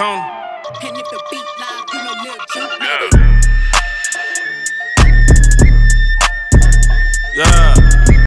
Tony. And the beat live, you know Lil too. Yeah. Yeah.